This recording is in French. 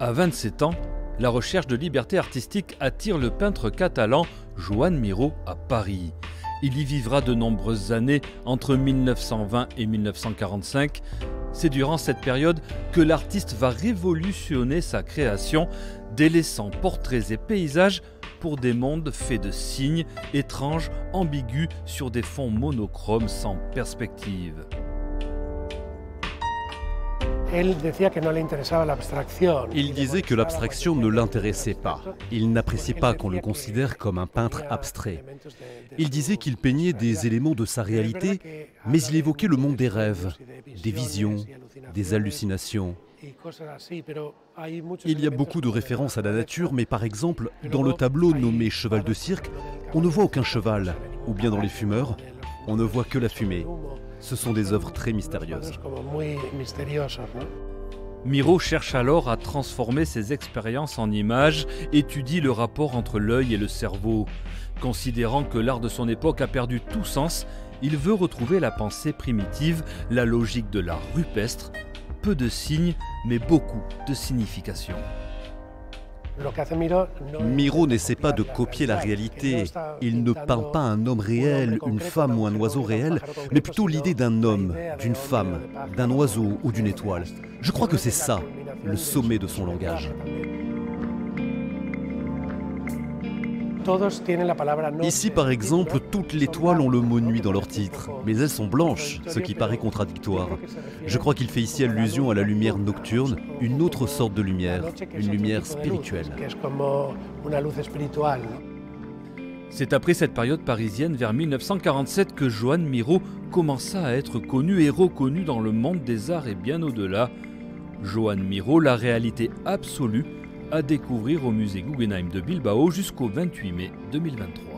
À 27 ans, la recherche de liberté artistique attire le peintre catalan Joan Miró à Paris. Il y vivra de nombreuses années entre 1920 et 1945. C'est durant cette période que l'artiste va révolutionner sa création, délaissant portraits et paysages pour des mondes faits de signes étranges, ambigus, sur des fonds monochromes sans perspective. Il disait que l'abstraction ne l'intéressait pas. Il n'appréciait pas qu'on le considère comme un peintre abstrait. Il disait qu'il peignait des éléments de sa réalité, mais il évoquait le monde des rêves, des visions, des hallucinations. Il y a beaucoup de références à la nature, mais par exemple, dans le tableau nommé Cheval de cirque, on ne voit aucun cheval, ou bien dans les fumeurs, on ne voit que la fumée. Ce sont des œuvres très mystérieuses. Miro cherche alors à transformer ses expériences en images, étudie le rapport entre l'œil et le cerveau. Considérant que l'art de son époque a perdu tout sens, il veut retrouver la pensée primitive, la logique de l'art rupestre, peu de signes mais beaucoup de significations. Miro n'essaie pas de copier la réalité. Il ne peint pas un homme réel, une femme ou un oiseau réel, mais plutôt l'idée d'un homme, d'une femme, d'un oiseau ou d'une étoile. Je crois que c'est ça, le sommet de son langage. Ici, par exemple, toutes les toiles ont le mot nuit dans leur titre, mais elles sont blanches, ce qui paraît contradictoire. Je crois qu'il fait ici allusion à la lumière nocturne, une autre sorte de lumière, une lumière spirituelle. C'est après cette période parisienne, vers 1947, que Joan Miro commença à être connu et reconnu dans le monde des arts et bien au-delà. Joan Miro, la réalité absolue à découvrir au musée Guggenheim de Bilbao jusqu'au 28 mai 2023.